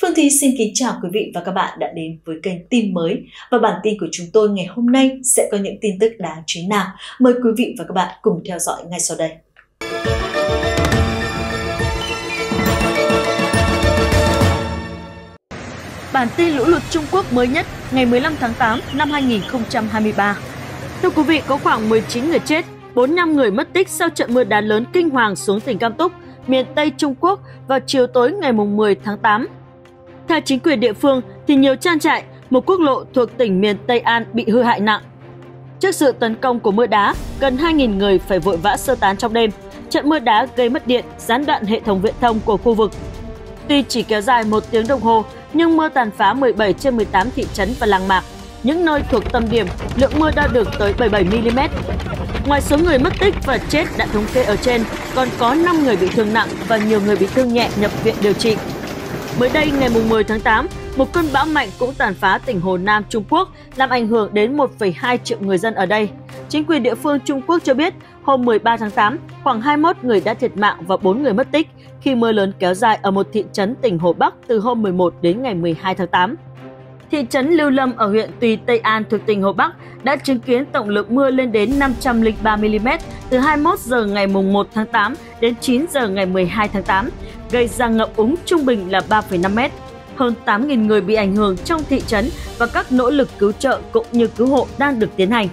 Phương Thí xin kính chào quý vị và các bạn đã đến với kênh tin mới và bản tin của chúng tôi ngày hôm nay sẽ có những tin tức đáng chú ý nào. Mời quý vị và các bạn cùng theo dõi ngay sau đây. Bản tin lũ lụt Trung Quốc mới nhất ngày 15 tháng 8 năm 2023. Thưa quý vị, có khoảng 19 người chết, 45 người mất tích sau trận mưa đá lớn kinh hoàng xuống tỉnh Cam Túc, miền Tây Trung Quốc vào chiều tối ngày 10 tháng 8. Theo chính quyền địa phương thì nhiều trang trại, một quốc lộ thuộc tỉnh miền Tây An bị hư hại nặng. Trước sự tấn công của mưa đá, gần 2.000 người phải vội vã sơ tán trong đêm. Trận mưa đá gây mất điện, gián đoạn hệ thống viễn thông của khu vực. Tuy chỉ kéo dài một tiếng đồng hồ, nhưng mưa tàn phá 17 trên 18 thị trấn và làng mạc. Những nơi thuộc tâm điểm, lượng mưa đo được tới 77 mm. Ngoài số người mất tích và chết đã thống kê ở trên, còn có 5 người bị thương nặng và nhiều người bị thương nhẹ nhập viện điều trị. Mới đây, ngày 10 tháng 8, một cơn bão mạnh cũng tàn phá tỉnh Hồ Nam Trung Quốc, làm ảnh hưởng đến 1,2 triệu người dân ở đây. Chính quyền địa phương Trung Quốc cho biết, hôm 13 tháng 8, khoảng 21 người đã thiệt mạng và 4 người mất tích khi mưa lớn kéo dài ở một thị trấn tỉnh Hồ Bắc từ hôm 11 đến ngày 12 tháng 8 thị trấn Lưu Lâm ở huyện Tùy Tây An thuộc tỉnh Hồ Bắc đã chứng kiến tổng lượng mưa lên đến 503 mm từ 21 giờ ngày 1 tháng 8 đến 9 giờ ngày 12 tháng 8, gây ra ngập úng trung bình là 3,5 mét, Hơn 8.000 người bị ảnh hưởng trong thị trấn và các nỗ lực cứu trợ cũng như cứu hộ đang được tiến hành.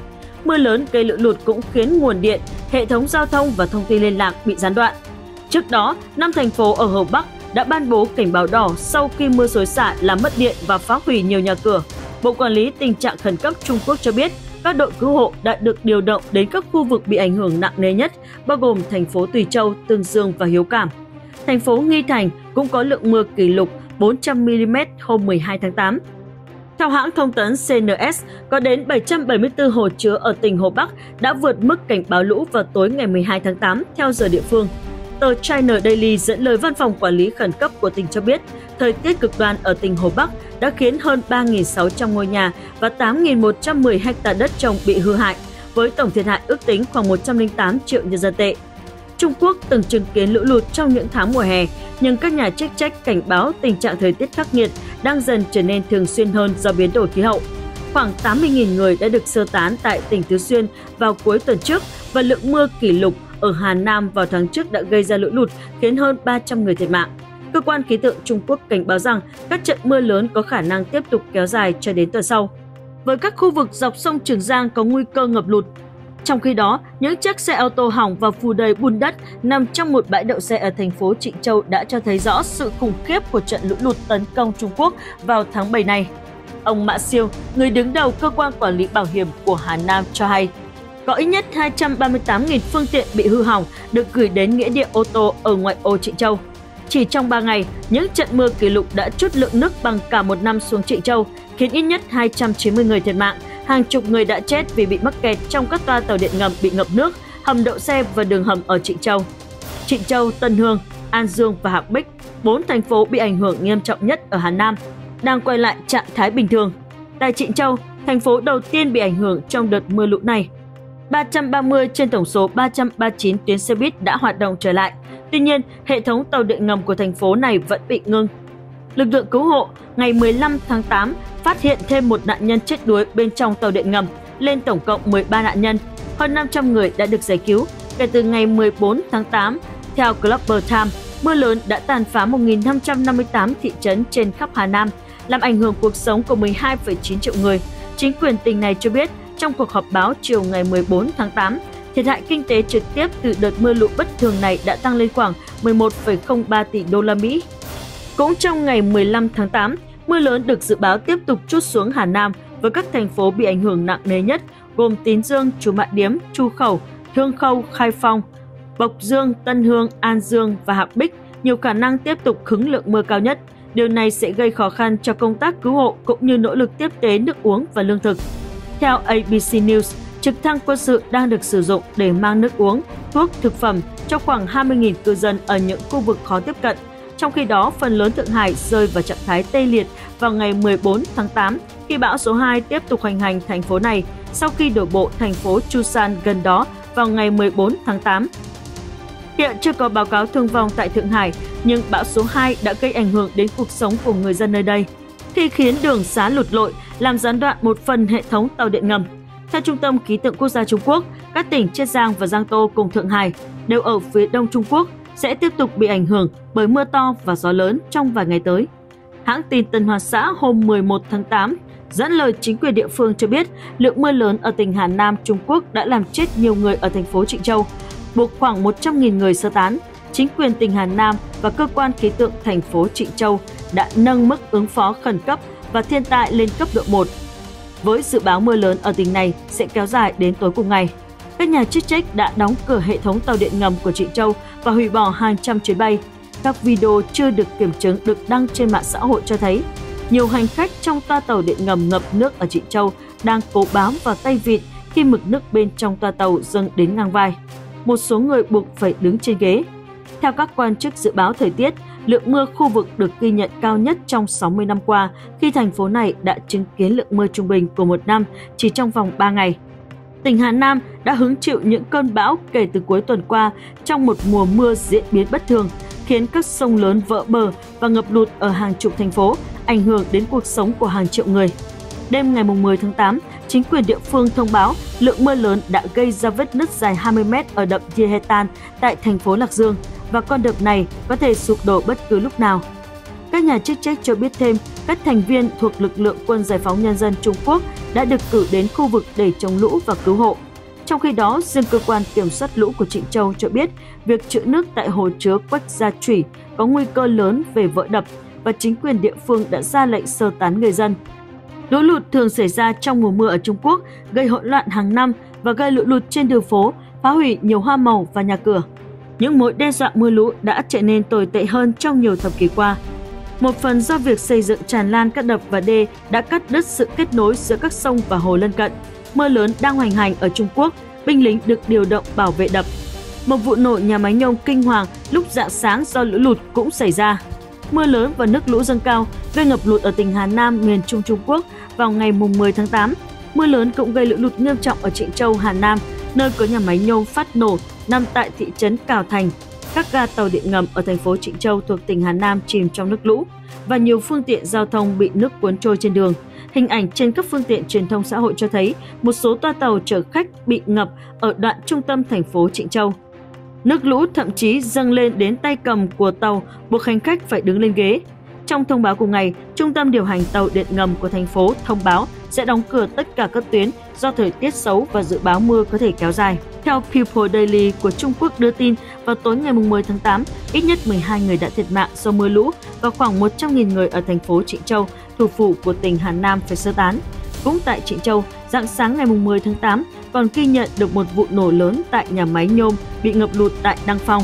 Mưa lớn gây lũ lụt cũng khiến nguồn điện, hệ thống giao thông và thông tin liên lạc bị gián đoạn. Trước đó, năm thành phố ở Hồ Bắc đã ban bố cảnh báo đỏ sau khi mưa xối xả làm mất điện và phá hủy nhiều nhà cửa. Bộ Quản lý Tình trạng Khẩn cấp Trung Quốc cho biết các đội cứu hộ đã được điều động đến các khu vực bị ảnh hưởng nặng nề nhất, bao gồm thành phố Tùy Châu, Tương Dương và Hiếu Cảm. Thành phố Nghi Thành cũng có lượng mưa kỷ lục 400mm hôm 12 tháng 8. Theo hãng thông tấn CNS, có đến 774 hồ chứa ở tỉnh Hồ Bắc đã vượt mức cảnh báo lũ vào tối ngày 12 tháng 8 theo giờ địa phương. Tờ China Daily dẫn lời văn phòng quản lý khẩn cấp của tỉnh cho biết, thời tiết cực đoan ở tỉnh Hồ Bắc đã khiến hơn 3.600 ngôi nhà và 8.110 ha đất trồng bị hư hại, với tổng thiệt hại ước tính khoảng 108 triệu nhân dân tệ. Trung Quốc từng chứng kiến lũ lụt trong những tháng mùa hè, nhưng các nhà chức trách cảnh báo tình trạng thời tiết khắc nghiệt đang dần trở nên thường xuyên hơn do biến đổi khí hậu. Khoảng 80.000 người đã được sơ tán tại tỉnh Tứ Xuyên vào cuối tuần trước và lượng mưa kỷ lục ở Hà Nam vào tháng trước đã gây ra lũ lụt khiến hơn 300 người thiệt mạng. Cơ quan khí tượng Trung Quốc cảnh báo rằng các trận mưa lớn có khả năng tiếp tục kéo dài cho đến tuần sau. Với các khu vực dọc sông Trường Giang có nguy cơ ngập lụt, trong khi đó, những chiếc xe ô tô hỏng và phù đầy bùn đất nằm trong một bãi đậu xe ở thành phố Trịnh Châu đã cho thấy rõ sự khủng khiếp của trận lũ lụt tấn công Trung Quốc vào tháng 7 này. Ông Mã Siêu, người đứng đầu cơ quan quản lý bảo hiểm của Hà Nam cho hay, có ít nhất 238.000 phương tiện bị hư hỏng được gửi đến nghĩa địa ô tô ở ngoại ô Trịnh Châu. Chỉ trong 3 ngày, những trận mưa kỷ lục đã chút lượng nước bằng cả một năm xuống Trịnh Châu, khiến ít nhất 290 người thiệt mạng, hàng chục người đã chết vì bị mắc kẹt trong các toa tàu điện ngầm bị ngập nước, hầm đậu xe và đường hầm ở Trịnh Châu. Trịnh Châu, Tân Hương, An Dương và Hạc Bích, bốn thành phố bị ảnh hưởng nghiêm trọng nhất ở Hà Nam, đang quay lại trạng thái bình thường. Tại Trịnh Châu, thành phố đầu tiên bị ảnh hưởng trong đợt mưa lũ này, 330 trên tổng số 339 tuyến xe buýt đã hoạt động trở lại. Tuy nhiên, hệ thống tàu điện ngầm của thành phố này vẫn bị ngưng. Lực lượng cứu hộ ngày 15 tháng 8 phát hiện thêm một nạn nhân chết đuối bên trong tàu điện ngầm, lên tổng cộng 13 nạn nhân. Hơn 500 người đã được giải cứu. Kể từ ngày 14 tháng 8, theo Global Times, mưa lớn đã tàn phá 1.558 thị trấn trên khắp Hà Nam, làm ảnh hưởng cuộc sống của 12,9 triệu người. Chính quyền tỉnh này cho biết trong cuộc họp báo chiều ngày 14 tháng 8, thiệt hại kinh tế trực tiếp từ đợt mưa lũ bất thường này đã tăng lên khoảng 11,03 tỷ đô la Mỹ. Cũng trong ngày 15 tháng 8, mưa lớn được dự báo tiếp tục chút xuống Hà Nam với các thành phố bị ảnh hưởng nặng nề nhất gồm Tín Dương, Chú Mạ Điếm, Chu Khẩu, Thương Khâu, Khai Phong, Bộc Dương, Tân Hương, An Dương và Hạc Bích nhiều khả năng tiếp tục hứng lượng mưa cao nhất. Điều này sẽ gây khó khăn cho công tác cứu hộ cũng như nỗ lực tiếp tế nước uống và lương thực. Theo ABC News, trực thăng quân sự đang được sử dụng để mang nước uống, thuốc, thực phẩm cho khoảng 20.000 cư dân ở những khu vực khó tiếp cận. Trong khi đó, phần lớn Thượng Hải rơi vào trạng thái tê liệt vào ngày 14 tháng 8 khi bão số 2 tiếp tục hoành hành thành phố này sau khi đổ bộ thành phố Chusan gần đó vào ngày 14 tháng 8. Hiện chưa có báo cáo thương vong tại Thượng Hải, nhưng bão số 2 đã gây ảnh hưởng đến cuộc sống của người dân nơi đây khi khiến đường xá lụt lội, làm gián đoạn một phần hệ thống tàu điện ngầm. Theo Trung tâm Khí tượng Quốc gia Trung Quốc, các tỉnh Chiết Giang và Giang Tô cùng Thượng Hải đều ở phía đông Trung Quốc sẽ tiếp tục bị ảnh hưởng bởi mưa to và gió lớn trong vài ngày tới. Hãng tin Tân Hoa Xã hôm 11 tháng 8 dẫn lời chính quyền địa phương cho biết lượng mưa lớn ở tỉnh Hà Nam, Trung Quốc đã làm chết nhiều người ở thành phố Trịnh Châu, buộc khoảng 100.000 người sơ tán. Chính quyền tỉnh Hà Nam và cơ quan khí tượng thành phố Trịnh Châu đã nâng mức ứng phó khẩn cấp và thiên tai lên cấp độ 1. Với dự báo mưa lớn ở tỉnh này sẽ kéo dài đến tối cùng ngày. Các nhà chức trách đã đóng cửa hệ thống tàu điện ngầm của Trịnh Châu và hủy bỏ hàng trăm chuyến bay. Các video chưa được kiểm chứng được đăng trên mạng xã hội cho thấy nhiều hành khách trong toa tàu điện ngầm ngập nước ở Trịnh Châu đang cố bám vào tay vịt khi mực nước bên trong toa tàu dâng đến ngang vai. Một số người buộc phải đứng trên ghế. Theo các quan chức dự báo thời tiết, lượng mưa khu vực được ghi nhận cao nhất trong 60 năm qua khi thành phố này đã chứng kiến lượng mưa trung bình của một năm chỉ trong vòng 3 ngày. Tỉnh Hà Nam đã hứng chịu những cơn bão kể từ cuối tuần qua trong một mùa mưa diễn biến bất thường, khiến các sông lớn vỡ bờ và ngập lụt ở hàng chục thành phố, ảnh hưởng đến cuộc sống của hàng triệu người. Đêm ngày 10 tháng 8, chính quyền địa phương thông báo lượng mưa lớn đã gây ra vết nứt dài 20 mét ở đập Yehetan tại thành phố Lạc Dương, và con đập này có thể sụp đổ bất cứ lúc nào. Các nhà chức trách cho biết thêm, các thành viên thuộc lực lượng quân giải phóng nhân dân Trung Quốc đã được cử đến khu vực để chống lũ và cứu hộ. Trong khi đó, riêng cơ quan kiểm soát lũ của Trịnh Châu cho biết việc trữ nước tại hồ chứa Quách Gia Trủy có nguy cơ lớn về vỡ đập và chính quyền địa phương đã ra lệnh sơ tán người dân. Lũ lụt thường xảy ra trong mùa mưa ở Trung Quốc, gây hỗn loạn hàng năm và gây lũ lụt trên đường phố, phá hủy nhiều hoa màu và nhà cửa những mối đe dọa mưa lũ đã trở nên tồi tệ hơn trong nhiều thập kỷ qua. Một phần do việc xây dựng tràn lan các đập và đê đã cắt đứt sự kết nối giữa các sông và hồ lân cận. Mưa lớn đang hoành hành ở Trung Quốc, binh lính được điều động bảo vệ đập. Một vụ nổ nhà máy nhôm kinh hoàng lúc dạng sáng do lũ lụt cũng xảy ra. Mưa lớn và nước lũ dâng cao gây ngập lụt ở tỉnh Hà Nam, miền Trung Trung Quốc vào ngày 10 tháng 8. Mưa lớn cũng gây lũ lụt nghiêm trọng ở Trịnh Châu, Hà Nam, nơi có nhà máy nhôm phát nổ nằm tại thị trấn Cào Thành. Các ga tàu điện ngầm ở thành phố Trịnh Châu thuộc tỉnh Hà Nam chìm trong nước lũ và nhiều phương tiện giao thông bị nước cuốn trôi trên đường. Hình ảnh trên các phương tiện truyền thông xã hội cho thấy một số toa tàu chở khách bị ngập ở đoạn trung tâm thành phố Trịnh Châu. Nước lũ thậm chí dâng lên đến tay cầm của tàu, buộc hành khách phải đứng lên ghế. Trong thông báo cùng ngày, Trung tâm điều hành tàu điện ngầm của thành phố thông báo sẽ đóng cửa tất cả các tuyến do thời tiết xấu và dự báo mưa có thể kéo dài. Theo People Daily của Trung Quốc đưa tin, vào tối ngày 10 tháng 8, ít nhất 12 người đã thiệt mạng do mưa lũ và khoảng 100.000 người ở thành phố Trịnh Châu, thủ phủ của tỉnh Hà Nam phải sơ tán. Cũng tại Trịnh Châu, dạng sáng ngày 10 tháng 8 còn ghi nhận được một vụ nổ lớn tại nhà máy nhôm bị ngập lụt tại Đăng Phong.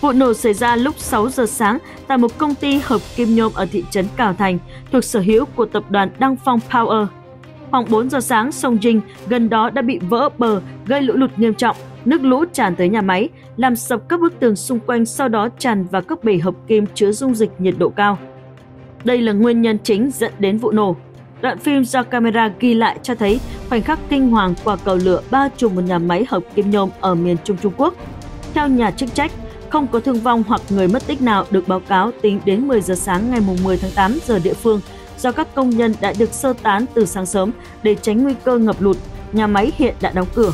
Vụ nổ xảy ra lúc 6 giờ sáng tại một công ty hợp kim nhôm ở thị trấn Cào Thành thuộc sở hữu của tập đoàn Đăng Phong Power. Khoảng 4 giờ sáng, sông Dinh gần đó đã bị vỡ bờ, gây lũ lụt nghiêm trọng. Nước lũ tràn tới nhà máy, làm sập các bức tường xung quanh sau đó tràn vào các bể hợp kim chứa dung dịch nhiệt độ cao. Đây là nguyên nhân chính dẫn đến vụ nổ. Đoạn phim do camera ghi lại cho thấy khoảnh khắc kinh hoàng quả cầu lửa bao trùm một nhà máy hợp kim nhôm ở miền Trung Trung Quốc. Theo nhà chức trách, không có thương vong hoặc người mất tích nào được báo cáo tính đến 10 giờ sáng ngày 10 tháng 8 giờ địa phương – do các công nhân đã được sơ tán từ sáng sớm để tránh nguy cơ ngập lụt, nhà máy hiện đã đóng cửa.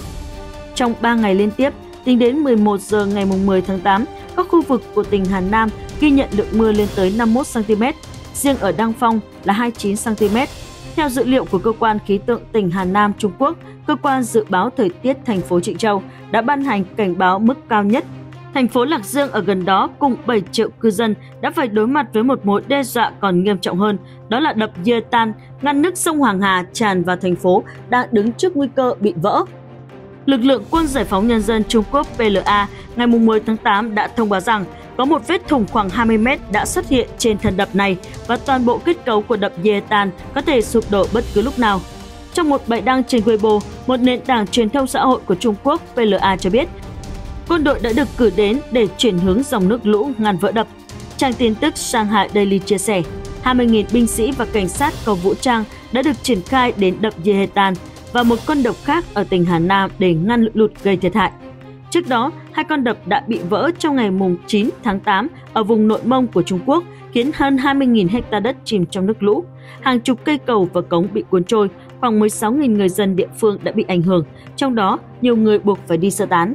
Trong 3 ngày liên tiếp, tính đến 11 giờ ngày 10 tháng 8, các khu vực của tỉnh Hà Nam ghi nhận lượng mưa lên tới 51 cm, riêng ở Đăng Phong là 29 cm. Theo dữ liệu của cơ quan khí tượng tỉnh Hà Nam Trung Quốc, cơ quan dự báo thời tiết thành phố Trịnh Châu đã ban hành cảnh báo mức cao nhất thành phố Lạc Dương ở gần đó cùng 7 triệu cư dân đã phải đối mặt với một mối đe dọa còn nghiêm trọng hơn, đó là đập Dê Tan ngăn nước sông Hoàng Hà tràn vào thành phố đang đứng trước nguy cơ bị vỡ. Lực lượng Quân Giải phóng Nhân dân Trung Quốc PLA ngày 10 tháng 8 đã thông báo rằng có một vết thủng khoảng 20 mét đã xuất hiện trên thân đập này và toàn bộ kết cấu của đập Dê Tan có thể sụp đổ bất cứ lúc nào. Trong một bài đăng trên Weibo, một nền tảng truyền thông xã hội của Trung Quốc PLA cho biết quân đội đã được cử đến để chuyển hướng dòng nước lũ ngăn vỡ đập. Trang tin tức Shanghai Daily chia sẻ, 20.000 binh sĩ và cảnh sát có vũ trang đã được triển khai đến đập Yehetan và một con đập khác ở tỉnh Hà Nam để ngăn lũ lụt gây thiệt hại. Trước đó, hai con đập đã bị vỡ trong ngày 9 tháng 8 ở vùng nội mông của Trung Quốc, khiến hơn 20.000 hecta đất chìm trong nước lũ. Hàng chục cây cầu và cống bị cuốn trôi, khoảng 16.000 người dân địa phương đã bị ảnh hưởng, trong đó nhiều người buộc phải đi sơ tán.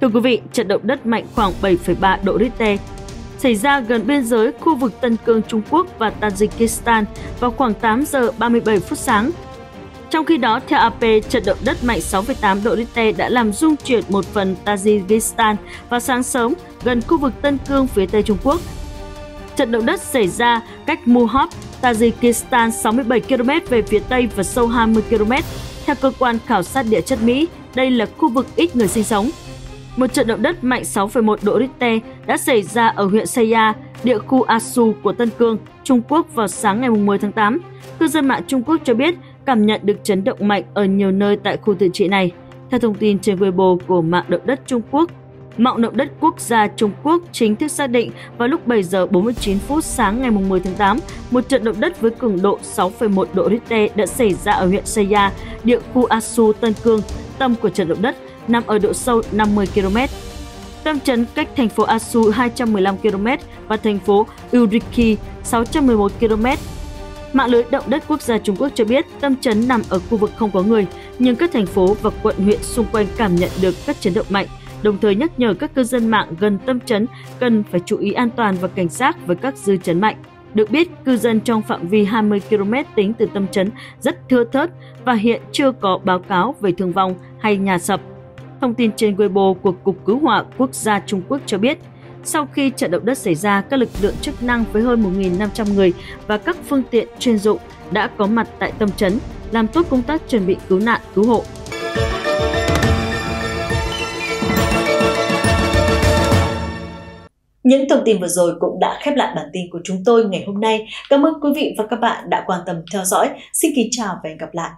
Thưa quý vị, trận động đất mạnh khoảng 7,3 độ Richter xảy ra gần biên giới khu vực Tân Cương Trung Quốc và Tajikistan vào khoảng 8 giờ 37 phút sáng. Trong khi đó, theo AP, trận động đất mạnh 6,8 độ Richter đã làm rung chuyển một phần Tajikistan vào sáng sớm gần khu vực Tân Cương phía tây Trung Quốc. Trận động đất xảy ra cách Muhop, Tajikistan 67 km về phía tây và sâu 20 km. Theo cơ quan khảo sát địa chất Mỹ, đây là khu vực ít người sinh sống. Một trận động đất mạnh 6,1 độ Richter đã xảy ra ở huyện Seiya, địa khu Asu của Tân Cương, Trung Quốc vào sáng ngày 10 tháng 8. Cư dân mạng Trung Quốc cho biết cảm nhận được chấn động mạnh ở nhiều nơi tại khu tự trị này. Theo thông tin trên Weibo của mạng động đất Trung Quốc, Mạng động đất quốc gia Trung Quốc chính thức xác định vào lúc 7 giờ 49 phút sáng ngày 10 tháng 8, một trận động đất với cường độ 6,1 độ Richter đã xảy ra ở huyện Seiya, địa khu Asu, Tân Cương. Tâm của trận động đất nằm ở độ sâu 50 km. Tâm chấn cách thành phố Asu 215 km và thành phố Uriki 611 km. Mạng lưới động đất quốc gia Trung Quốc cho biết tâm chấn nằm ở khu vực không có người, nhưng các thành phố và quận huyện xung quanh cảm nhận được các chấn động mạnh, đồng thời nhắc nhở các cư dân mạng gần tâm chấn cần phải chú ý an toàn và cảnh giác với các dư chấn mạnh. Được biết, cư dân trong phạm vi 20 km tính từ tâm chấn rất thưa thớt và hiện chưa có báo cáo về thương vong hay nhà sập. Thông tin trên Weibo của Cục Cứu hỏa Quốc gia Trung Quốc cho biết, sau khi trận động đất xảy ra, các lực lượng chức năng với hơn 1.500 người và các phương tiện chuyên dụng đã có mặt tại tâm chấn, làm tốt công tác chuẩn bị cứu nạn, cứu hộ. Những thông tin vừa rồi cũng đã khép lại bản tin của chúng tôi ngày hôm nay. Cảm ơn quý vị và các bạn đã quan tâm theo dõi. Xin kính chào và hẹn gặp lại.